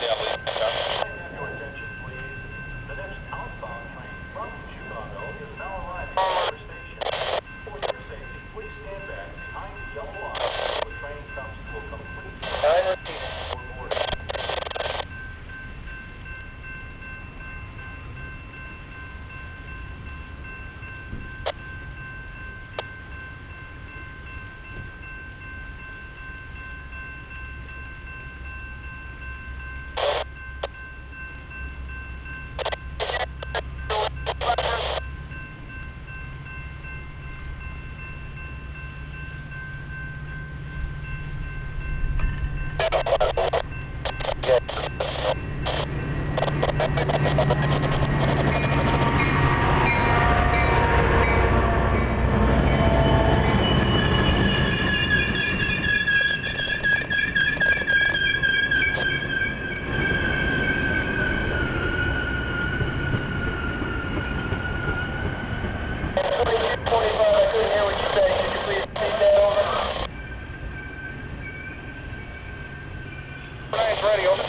Yeah. Ready, over.